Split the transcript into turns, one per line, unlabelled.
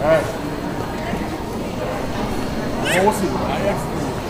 All right. Awesome. I